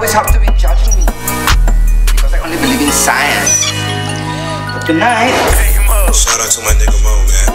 always have to be judging me because I only believe in science. But tonight, shout out to my nigga Mo, man.